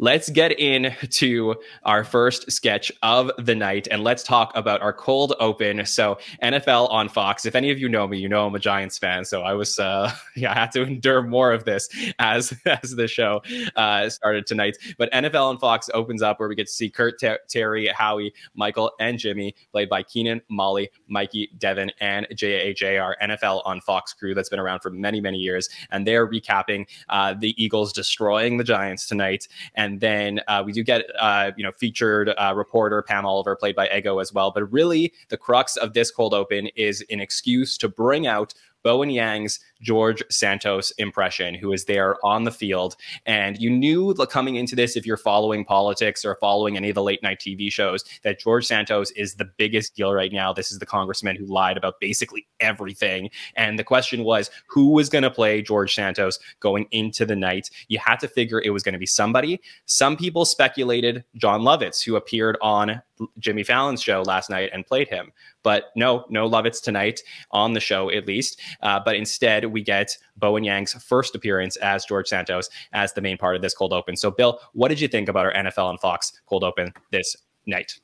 let's get into our first sketch of the night and let's talk about our cold open. So, NFL on Fox. If any of you know me, you know I'm a Giants fan. So, I was, uh, yeah, I had to endure more of this as, as the show uh, started tonight. But NFL on Fox opens up where we get to see Curt, Ter- Terry, Howie, Michael, and Jimmy, played by Kenan, Molly, Mikey, Devon, and JAJ, our NFL on Fox crew that's been around for many, many years. And they're recapping uh, the Eagles destroying the Giants tonight. And then uh, we do get, uh, you know, featured uh, reporter Pam Oliver, played by Ego as well. But really, the crux of this cold open is an excuse to bring out Bowen Yang's George Santos impression, who is there on the field. And you knew coming into this, if you're following politics or following any of the late night TV shows, that George Santos is the biggest deal right now. This is the congressman who lied about basically everything. And the question was, who was going to play George Santos going into the night? You had to figure it was going to be somebody. Some people speculated Jon Lovitz, who appeared on Jimmy Fallon's show last night and played him. But no, no Lovitz tonight on the show, at least. Uh, but instead, we get Bowen Yang's first appearance as George Santos as the main part of this cold open. So, Bill, what did you think about our NFL and Fox cold open this night?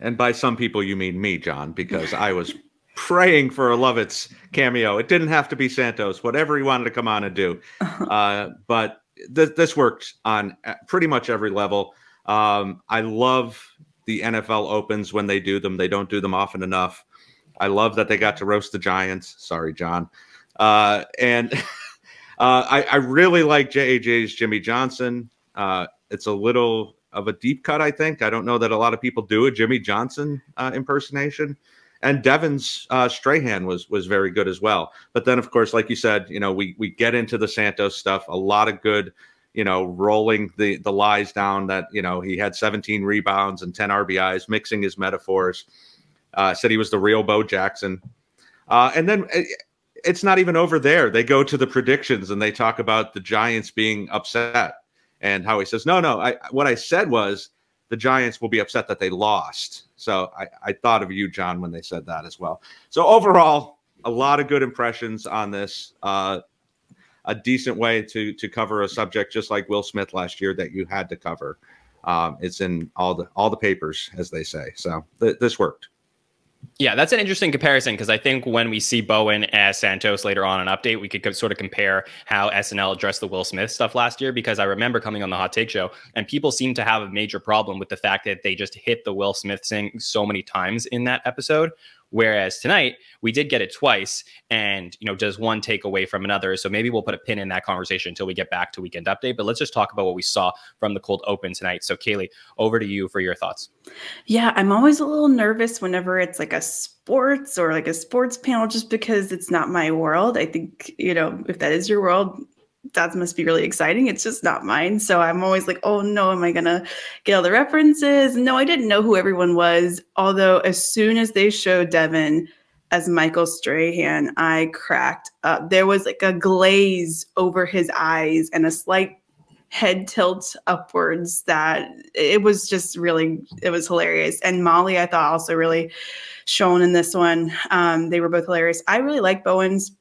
And by some people, you mean me, John, because I was praying for a Lovitz cameo. It didn't have to be Santos, whatever he wanted to come on and do. Uh, but th- this worked on uh, pretty much every level. Um, I love the NFL opens when they do them. They don't do them often enough. I love that they got to roast the Giants. Sorry, John. Uh, and uh, I, I, really like JAJ's Jimmy Johnson. Uh, it's a little of a deep cut, I think. I don't know that a lot of people do a Jimmy Johnson uh, impersonation. And Devon's uh, Strahan was was very good as well. But then, of course, like you said, you know, we we get into the Santos stuff. A lot of good you know, rolling the the lies down that you know he had 17 rebounds and 10 RBIs, mixing his metaphors. Uh, said he was the real Bo Jackson, uh, and then it, it's not even over there. They go to the predictions and they talk about the Giants being upset and how he says, "No, no, I what I said was." The Giants will be upset that they lost. So I, I thought of you, John, when they said that as well. So overall, a lot of good impressions on this. Uh, a decent way to to cover a subject just like Will Smith last year that you had to cover. Um, it's in all the all the papers, as they say. So th- this worked. Yeah, that's an interesting comparison because I think when we see Bowen as Santos later on an update, we could sort of compare how SNL addressed the Will Smith stuff last year. Because I remember coming on the Hot Take Show, and people seem to have a major problem with the fact that they just hit the Will Smith thing so many times in that episode, Whereas tonight we did get it twice, and you know, does one take away from another? So maybe we'll put a pin in that conversation until we get back to weekend update. But let's just talk about what we saw from the cold open tonight. So Kaylee, over to you for your thoughts. Yeah, I'm always a little nervous whenever it's like a sports or like a sports panel, just because it's not my world. I think you know if that is your world, that must be really exciting. It's just not mine. So I'm always like, oh no, am I gonna get all the references? No, I didn't know who everyone was. Although as soon as they showed Devon as Michael Strahan, I cracked up. There was like a glaze over his eyes and a slight head tilt upwards that it was just really it was hilarious. And Molly, I thought also really shown in this one. Um, they were both hilarious. I really like Bowen's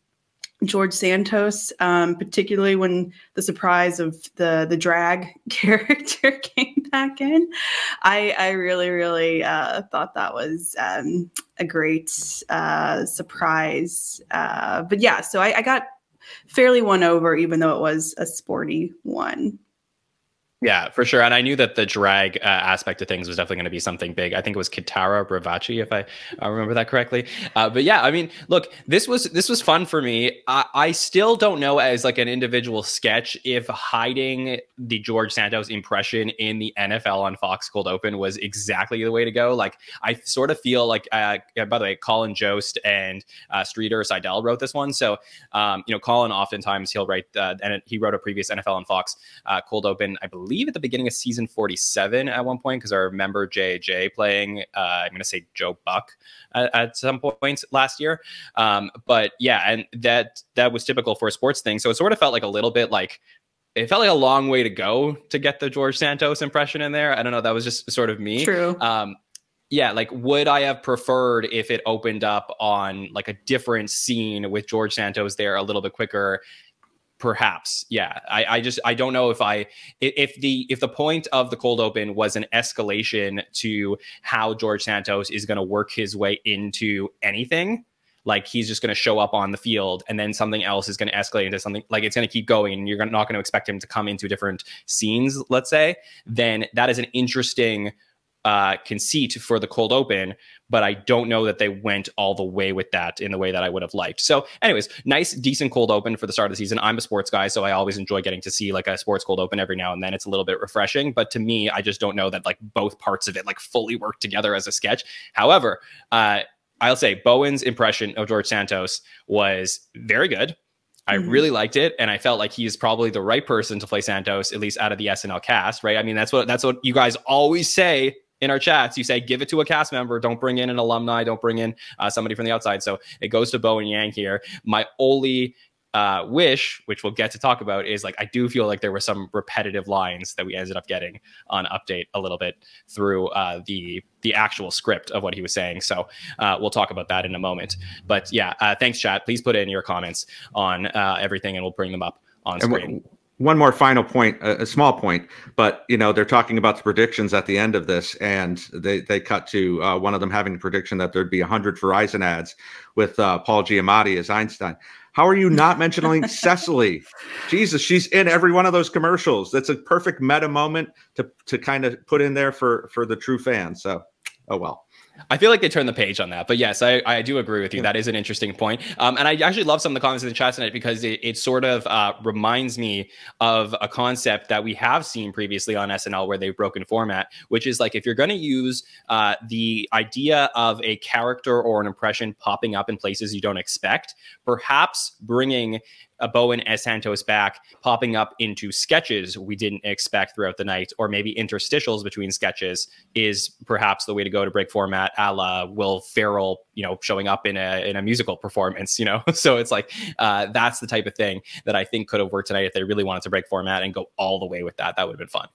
George Santos, um, particularly when the surprise of the the drag character came back in. I I really really uh, thought that was um, a great uh, surprise. Uh, but yeah, so I, I got fairly won over, even though it was a sporty one. Yeah, for sure. And I knew that the drag uh, aspect of things was definitely going to be something big. I think it was Kitara Bravachi, if I uh, remember that correctly. Uh, but yeah, I mean, look, this was this was fun for me. I, I, still don't know as like an individual sketch if hiding the George Santos impression in the NFL on Fox Cold Open was exactly the way to go. Like, I sort of feel like, uh, by the way, Colin Jost and uh, Streeter Seidel wrote this one. So, um, you know, Colin oftentimes he'll write, uh, and he wrote a previous NFL on Fox Cold Open, I believe believe at the beginning of season 47 at one point because I remember JJ playing, uh, I'm going to say Joe Buck at, at, some point last year. Um, but yeah, and that that was typical for a sports thing. So it sort of felt like a little bit like it felt like a long way to go to get the George Santos impression in there. I don't know. That was just sort of me. True. Um, yeah, like would I have preferred if it opened up on like a different scene with George Santos there a little bit quicker? Perhaps yeah. I, I just i don't know if i if the if the point of the cold open was an escalation to how george santos is going to work his way into anything like he's just going to show up on the field and then something else is going to escalate into something like it's going to keep going and you're not going to expect him to come into different scenes let's say then that is an interesting uh, conceit for the cold open, but I don't know that they went all the way with that in the way that I would have liked. So, anyways, nice, decent cold open for the start of the season. I'm a sports guy, so I always enjoy getting to see like a sports cold open every now and then. It's a little bit refreshing, but to me, I just don't know that like both parts of it like fully work together as a sketch. However, uh, I'll say Bowen's impression of George Santos was very good. I mm-hmm. really liked it, and I felt like he's probably the right person to play Santos, at least out of the SNL cast, right? I mean, that's what that's what you guys always say in our chats, you say give it to a cast member. Don't bring in an alumni. Don't bring in uh, somebody from the outside. So it goes to Bowen Yang here. My only uh, wish, which we'll get to talk about, is like I do feel like there were some repetitive lines that we ended up getting on update a little bit through uh, the the actual script of what he was saying. So uh, we'll talk about that in a moment. But yeah, uh, thanks, chat. Please put in your comments on uh, everything, and we'll bring them up on screen one more final point, a, a, small point, but you know they're talking about the predictions at the end of this, and they they cut to uh, one of them having a prediction that there'd be hundred Verizon ads with uh, Paul Giamatti as Einstein. How are you not mentioning Cecily? Jesus, she's in every one of those commercials. That's a perfect meta moment to to kind of put in there for for the true fans. So, oh well. I feel like they turned the page on that, but yes, I, I do agree with you. That is an interesting point. Um, and I actually love some of the comments in the chat tonight because it, it sort of uh, reminds me of a concept that we have seen previously on SNL where they've broken format, which is like if you're going to use uh, the idea of a character or an impression popping up in places you don't expect, perhaps bringing a Bowen S. Santos back popping up into sketches we didn't expect throughout the night, or maybe interstitials between sketches is perhaps the way to go to break format, a la Will Ferrell, you know, showing up in a in a musical performance, you know. so it's like uh, that's the type of thing that I think could have worked tonight if they really wanted to break format and go all the way with that. That would have been fun.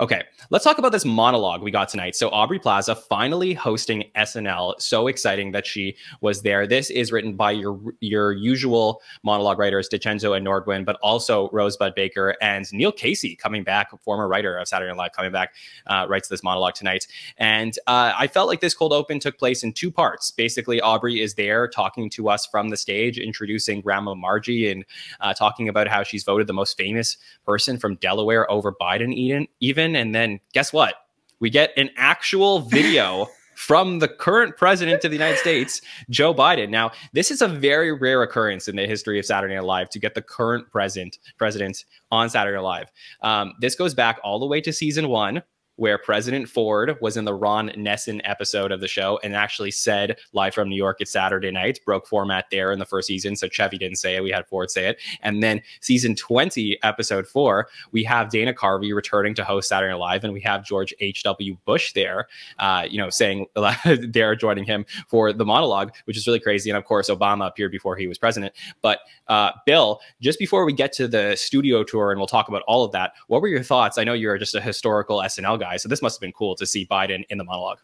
Okay, let's talk about this monologue we got tonight. So Aubrey Plaza finally hosting SNL. So exciting that she was there. This is written by your your usual monologue writers, DiCenzo and Nordwin, but also Rosebud Baker and Neil Casey coming back, former writer of Saturday Night Live, coming back, uh, writes this monologue tonight. And uh, I felt like this cold open took place in two parts. Basically, Aubrey is there talking to us from the stage, introducing Grandma Margie and uh, talking about how she's voted the most famous person from Delaware over Biden, Eden, even and then guess what? We get an actual video from the current president of the United States, Joe Biden. Now, this is a very rare occurrence in the history of Saturday Night Live to get the current president president on Saturday Night Live. Um, this goes back all the way to season one where President Ford was in the Ron Nessen episode of the show and actually said live from New York it's Saturday night, broke format there in the first season. So Chevy didn't say it. We had Ford say it. And then season 20, episode four, we have Dana Carvey returning to host Saturday Night Live and we have George H.W. Bush there, uh, you know, saying they're joining him for the monologue, which is really crazy. And of course, Obama appeared before he was president. But uh, Bill, just before we get to the studio tour and we'll talk about all of that, what were your thoughts? I know you're just a historical SNL guy guy. So this must have been cool to see Biden in the monologue.